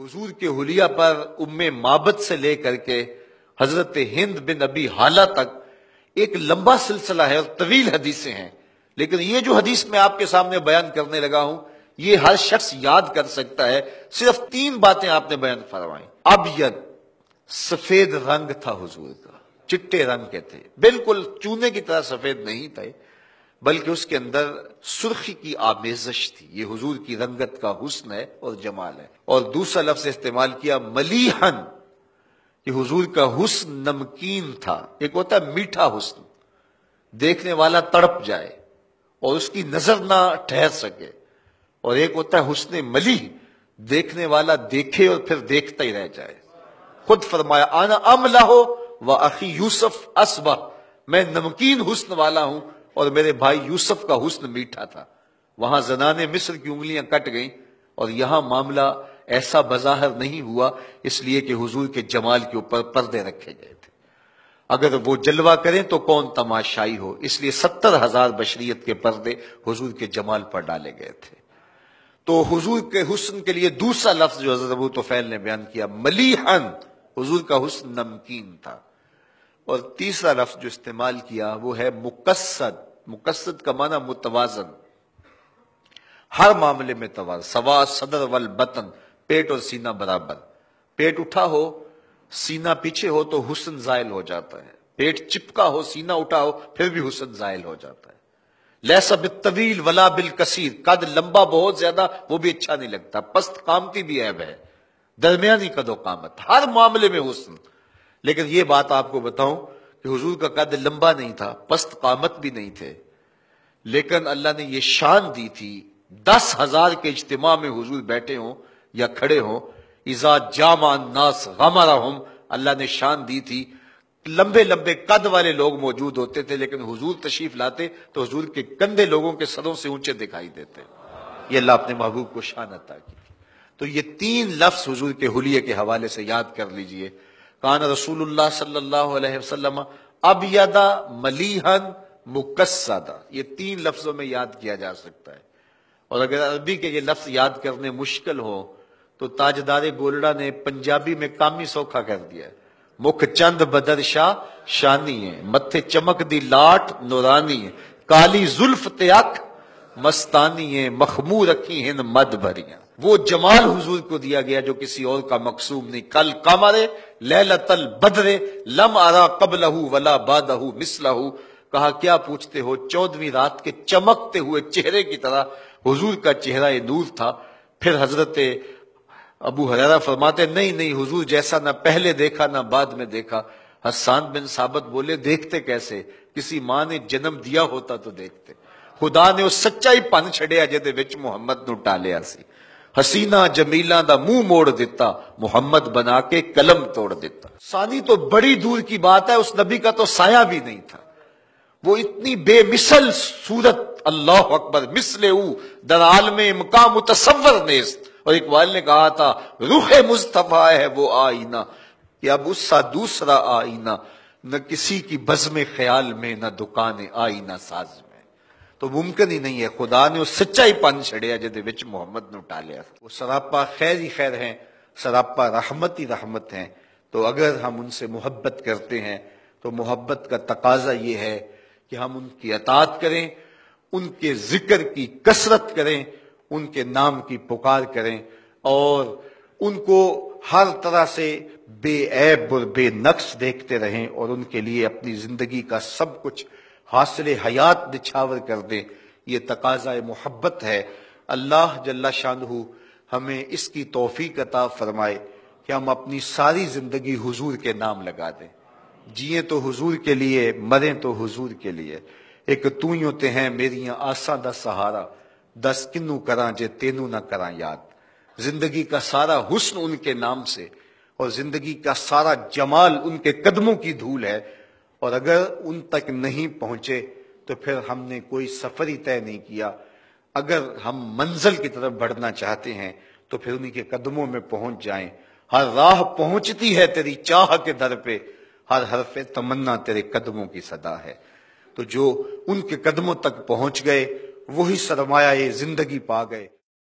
حضور کے حلیہ پر ام مابت سے لے کر کے حضرت ہند بن ابی حالہ تک ایک لمبا سلسلہ ہے اور طویل حدیثیں ہیں۔ لیکن یہ جو حدیث میں آپ کے سامنے بیان کرنے لگا ہوں، یہ ہر شخص یاد کر سکتا ہے۔ صرف تین باتیں آپ نے بیان فرمائیں۔ اب سفید رنگ تھا حضور کا، چٹے رنگ کے تھے۔ بالکل چونے کی طرح سفید نہیں تھے۔ بلکہ اس کے اندر سرخی کی آمیزش تھی۔ یہ حضور کی رنگت کا حسن ہے اور جمال ہے۔ اور دوسرا لفظ استعمال کیا ملیحن، کہ حضور کا حسن نمکین تھا۔ ایک ہوتا ہے میٹھا حسن۔ دیکھنے والا تڑپ جائے اور اس کی نظر نہ ٹھہر سکے۔ اور ایک ہوتا ہے حسن ملی دیکھنے والا دیکھے اور پھر دیکھتا ہی رہ جائے۔ خود فرمایا، آنا ام ہو وہ عقی یوسف اسبا میں نمکین حسن والا ہوں۔ اور میرے بھائی یوسف کا حسن میٹھا تھا۔ وہاں زنان مصر کی انگلیاں کٹ گئیں اور یہاں معاملہ ایسا بظاہر نہیں ہوا، اس لیے کہ حضور کے جمال کے اوپر پردے رکھے گئے تھے۔ اگر وہ جلوہ کریں تو کون تماشائی ہو؟ اس لیے ستر ہزار بشریت کے پردے حضور کے جمال پر ڈالے گئے تھے۔ تو حضور کے حسن کے لیے دوسرا لفظ جو حضرت ابو توفیل نے بیان کیا، ملیحن، حضور کا حسن نمکین تھا۔ اور تیسرا لفظ جو استعمال کیا وہ ہے مقصد. مقصد کا معنی متوازن. ہر معاملے میں توازن. سوا، صدر والبطن پیٹ اور سینہ برابر. پیٹ اٹھا ہو، سینہ پیچھے ہو تو حسن زائل ہو جاتا ہے. پیٹ چپکا ہو، سینہ اٹھا ہو، پھر بھی حسن زائل ہو جاتا ہے. لیسا بالطویل ولا بالکثیر. قد لمبا بہت زیادہ، وہ بھی اچھا نہیں لگتا. پست قامتی بھی عیب ہے. درمیانی قد و قامت. ہر معاملے میں حسن. لیکن یہ بات آپ کو بتاؤں کہ حضور کا قد لمبا نہیں تھا، پست قامت بھی نہیں تھے۔ لیکن اللہ نے یہ شان دی تھی، دس ہزار کے اجتماع میں حضور بیٹھے ہوں یا کھڑے ہوں ایزا جامع الناس غمرہم، اللہ نے شان دی تھی۔ لمبے لمبے قد والے لوگ موجود ہوتے تھے، لیکن حضور تشریف لاتے تو حضور کے کندھے لوگوں کے سروں سے اونچے دکھائی دیتے۔ یہ اللہ اپنے محبوب کو شان عطا کی۔ تو یہ تین لفظ حضور کے حلیے کے حوالے سے یاد کر لیجیے۔ کان رسول اللہ صلی اللہ علیہ وسلم اب یادا ملیحن مقصدہ یہ تین لفظوں میں یاد کیا جا سکتا ہے۔ اور اگر عربی کے یہ لفظ یاد کرنے مشکل ہو، تو تاجدار گولڈا نے پنجابی میں کامی سوکھا کر دیا۔ ہے مکھ چند بدر شاہ شانی ہے متھے چمک دی لاٹ نورانی ہے کالی زلف تیاک مستانی ہے مخمور رکھی ہیں مد بھریاں۔ وہ جمال حضور کو دیا گیا جو کسی اور کا مقصوم نہیں۔ کل کمرے لیلت البدر لم ارا قبلہ ولا بادہ مثلہ۔ کہا، کیا پوچھتے ہو چودویں رات کے چمکتے ہوئے چہرے کی طرح حضور کا چہرہ نور تھا۔ پھر حضرت ابو حریرہ فرماتے، نہیں نہیں، حضور جیسا نہ پہلے دیکھا نہ بعد میں دیکھا۔ حسان بن ثابت بولے، دیکھتے کیسے؟ کسی ماں نے جنم دیا ہوتا تو دیکھتے۔ خدا نے اس سچائی پن چھڑیا جدے محمد نو ٹالیا سی حسینہ جمیلہ دا منہ موڑ دیتا محمد بنا کے قلم توڑ دیتا سانی تو بڑی دور کی بات ہے اس نبی کا تو سایہ بھی نہیں تھا وہ اتنی بے مثل صورت اللہ اکبر، مثل او در عالم مقام متصور نیست۔ اور اقبال نے کہا تھا، روح مصطفیٰ ہے وہ آئینہ۔ یا بسا دوسرا آئینہ۔ نہ کسی کی بزم خیال میں، نہ دکان آئینہ ساز میں۔ تو ممکن ہی نہیں ہے، خدا نے وہ سچائی پن چھڑیا جدے وچ محمد نو ٹالیا۔ وہ سراپا خیر ہی خیر ہیں، سراپا رحمت ہی رحمت ہیں۔ تو اگر ہم ان سے محبت کرتے ہیں، تو محبت کا تقاضا یہ ہے کہ ہم ان کی اطاعت کریں، ان کے ذکر کی کثرت کریں، ان کے نام کی پکار کریں۔ اور ان کو ہر طرح سے بے عیب اور بے نقص دیکھتے رہیں اور ان کے لیے اپنی زندگی کا سب کچھ حاصل حیات نچھاور کر دیں، یہ تقاضا محبت ہے۔ اللہ جل شاہ ہمیں اس کی توفیق عطا فرمائے کہ ہم اپنی ساری زندگی حضور کے نام لگا دیں۔ جیے تو حضور کے لیے، مریں تو حضور کے لیے۔ ایک تو ہی ہوتے ہیں میری آساں دا سہارا، دس کنو کراں جے تینو نہ کراں یاد۔ زندگی کا سارا حسن ان کے نام سے، اور زندگی کا سارا جمال ان کے قدموں کی دھول ہے۔ اور اگر ان تک نہیں پہنچے تو پھر ہم نے کوئی سفر ہی طے نہیں کیا۔ اگر ہم منزل کی طرف بڑھنا چاہتے ہیں تو پھر انہی کے قدموں میں پہنچ جائیں۔ ہر راہ پہنچتی ہے تیری چاہ کے در پہ، ہر حرف تمنا تیرے قدموں کی صدا ہے۔ تو جو ان کے قدموں تک پہنچ گئے، وہی سرمایہ زندگی پا گئے۔